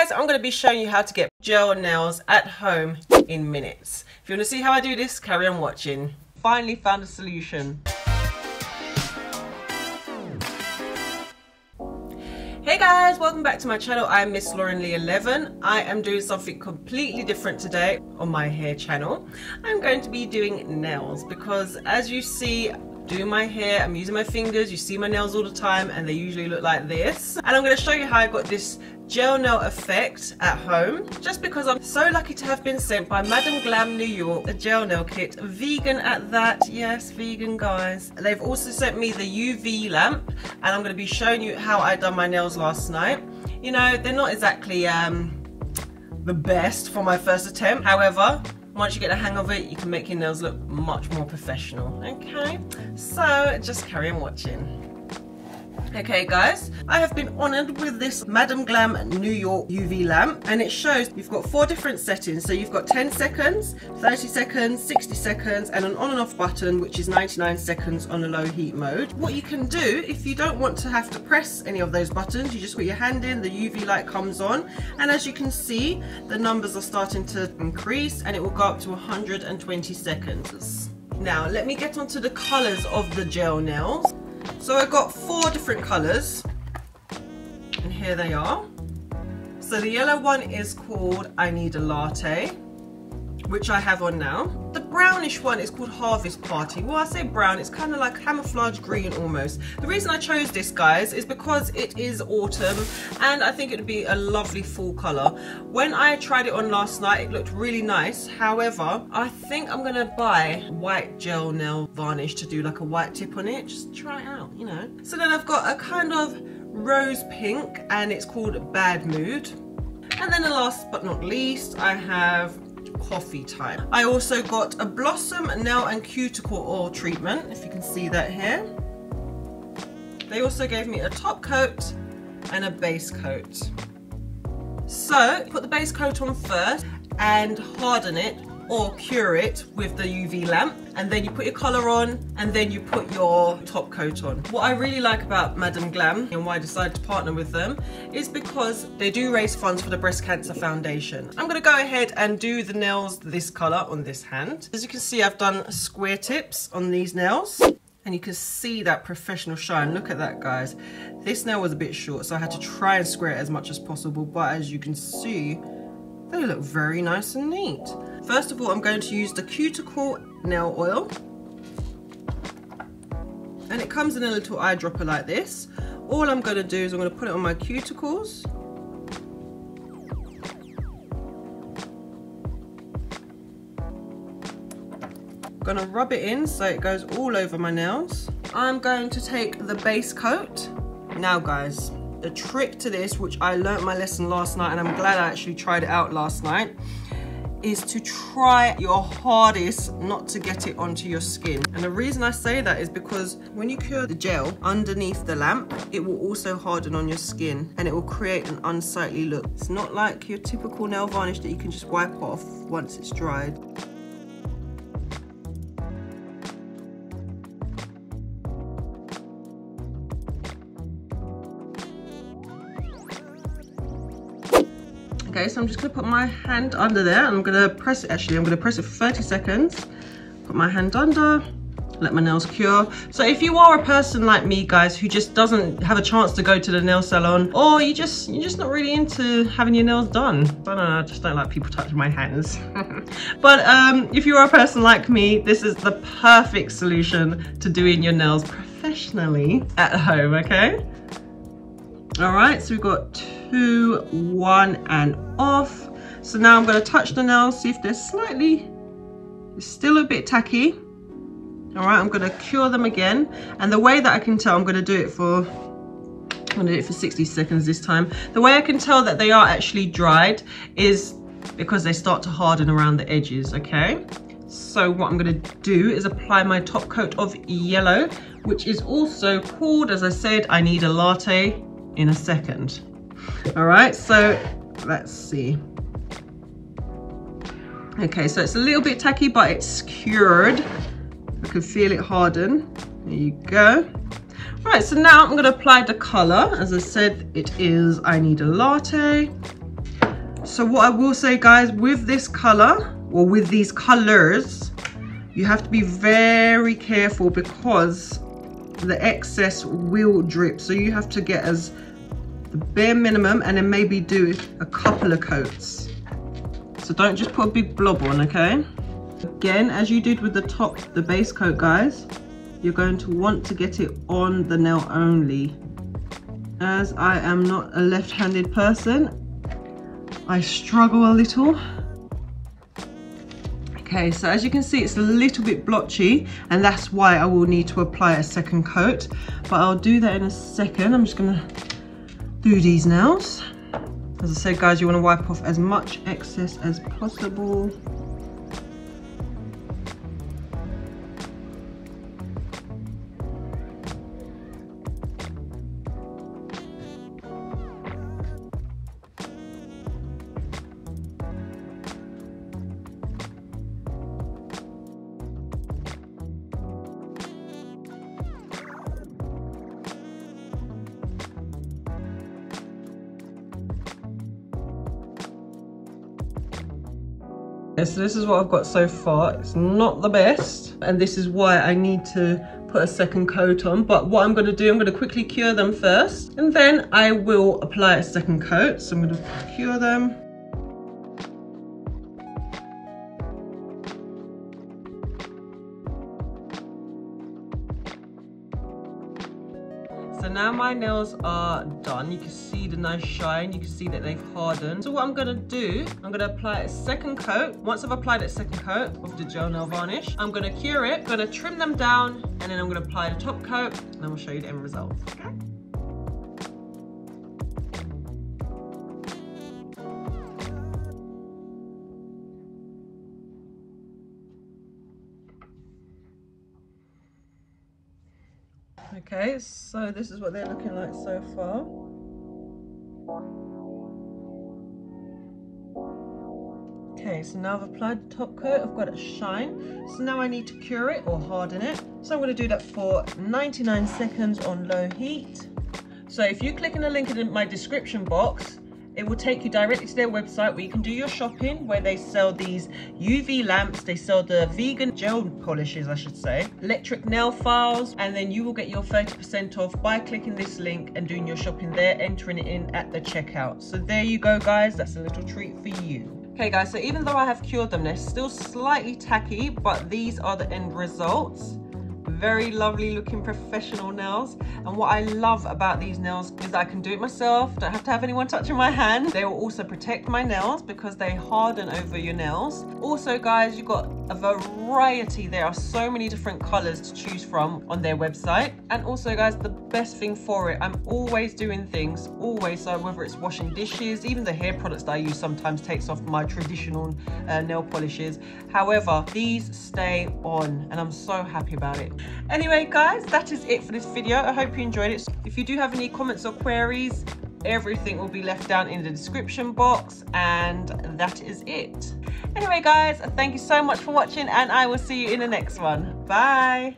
guys, I'm going to be showing you how to get gel nails at home in minutes. If you want to see how I do this, carry on watching. Finally found a solution. Hey guys, welcome back to my channel. I'm Miss Lauren Leigh 11. I am doing something completely different today on my hair channel. I'm going to be doing nails because as you see doing my hair, I'm using my fingers, you see my nails all the time and they usually look like this. And I'm going to show you how I got this gel nail effect at home just because I'm so lucky to have been sent by Madam Glam New York a gel nail kit. Vegan at that yes vegan guys. They've also sent me the UV lamp and I'm going to be showing you how I done my nails last night. You know they're not exactly um the best for my first attempt. However once you get the hang of it you can make your nails look much more professional okay? So just carry on watching Okay guys, I have been honoured with this Madam Glam New York UV lamp and it shows you've got four different settings. So you've got 10 seconds, 30 seconds, 60 seconds and an on and off button which is 99 seconds on a low heat mode. What you can do if you don't want to have to press any of those buttons, you just put your hand in, the UV light comes on and as you can see the numbers are starting to increase and it will go up to 120 seconds. Now let me get onto the colours of the gel nails. So I've got four different colours and here they are. So the yellow one is called I Need a Latte which I have on now. Brownish one is called Harvest Party. Well, I say brown, it's kind of like camouflage green almost. The reason I chose this, guys, is because it is autumn and I think it would be a lovely fall color. When I tried it on last night, it looked really nice. However, I think I'm gonna buy white gel nail varnish to do like a white tip on it. Just try it out, you know. So then I've got a kind of rose pink and it's called Bad Mood. And then the last but not least, I have coffee time. I also got a Blossom Nail and Cuticle Oil treatment, if you can see that here. They also gave me a top coat and a base coat. So, put the base coat on first and harden it or cure it with the UV lamp and then you put your colour on and then you put your top coat on. What I really like about Madam Glam and why I decided to partner with them is because they do raise funds for the Breast Cancer Foundation. I'm going to go ahead and do the nails this colour on this hand. As you can see I've done square tips on these nails and you can see that professional shine look at that guys this nail was a bit short so I had to try and square it as much as possible but as you can see they look very nice and neat. First of all, I'm going to use the cuticle nail oil. And it comes in a little eyedropper like this. All I'm going to do is I'm going to put it on my cuticles. To rub it in so it goes all over my nails. I'm going to take the base coat. Now guys, the trick to this, which I learnt my lesson last night and I'm glad I actually tried it out last night, is to try your hardest not to get it onto your skin. And the reason I say that is because when you cure the gel underneath the lamp, it will also harden on your skin and it will create an unsightly look. It's not like your typical nail varnish that you can just wipe off once it's dried. Okay, so I'm just gonna put my hand under there. I'm gonna press it, actually, I'm gonna press it for 30 seconds. Put my hand under, let my nails cure. So if you are a person like me, guys, who just doesn't have a chance to go to the nail salon, or you just, you're just not really into having your nails done. I don't know, I just don't like people touching my hands. but um, if you are a person like me, this is the perfect solution to doing your nails professionally at home, okay? All right, so we've got two, one, and off. So now I'm going to touch the nails, see if they're slightly, still a bit tacky. All right, I'm going to cure them again. And the way that I can tell, I'm going to do it for, I'm going to do it for 60 seconds this time. The way I can tell that they are actually dried is because they start to harden around the edges, okay? So what I'm going to do is apply my top coat of yellow, which is also called, as I said, I need a latte in a second. All right, so let's see. Okay, so it's a little bit tacky, but it's cured. I can feel it harden. There you go. Right, so now I'm gonna apply the color. As I said, it is I Need a Latte. So what I will say guys, with this color, or with these colors, you have to be very careful because the excess will drip. So you have to get as the bare minimum and then maybe do a couple of coats. So don't just put a big blob on, okay? Again, as you did with the top, the base coat, guys, you're going to want to get it on the nail only. As I am not a left-handed person, I struggle a little. Okay, so as you can see, it's a little bit blotchy and that's why I will need to apply a second coat, but I'll do that in a second. I'm just gonna do these nails. As I said, guys, you wanna wipe off as much excess as possible. So this is what I've got so far. It's not the best, and this is why I need to put a second coat on. But what I'm gonna do, I'm gonna quickly cure them first, and then I will apply a second coat. So I'm gonna cure them. So now my nails are done. You can see the nice shine. You can see that they've hardened. So what I'm gonna do, I'm gonna apply a second coat. Once I've applied a second coat of the gel nail varnish, I'm gonna cure it, I'm gonna trim them down, and then I'm gonna apply the top coat, and we'll show you the end result, okay? Okay, so this is what they're looking like so far. Okay, so now I've applied the top coat, I've got it shine. So now I need to cure it or harden it. So I'm gonna do that for 99 seconds on low heat. So if you click in the link in my description box, it will take you directly to their website where you can do your shopping, where they sell these UV lamps, they sell the vegan gel polishes, I should say, electric nail files, and then you will get your 30% off by clicking this link and doing your shopping there, entering it in at the checkout. So there you go, guys. That's a little treat for you. Okay guys, so even though I have cured them, they're still slightly tacky, but these are the end results very lovely looking professional nails. And what I love about these nails is I can do it myself. Don't have to have anyone touching my hand. They will also protect my nails because they harden over your nails. Also guys you've got a variety there are so many different colors to choose from on their website and also guys the best thing for it I'm always doing things always so whether it's washing dishes even the hair products that I use sometimes takes off my traditional uh, nail polishes however these stay on and I'm so happy about it Anyway, guys, that is it for this video. I hope you enjoyed it. If you do have any comments or queries, everything will be left down in the description box and that is it. Anyway, guys, thank you so much for watching and I will see you in the next one. Bye.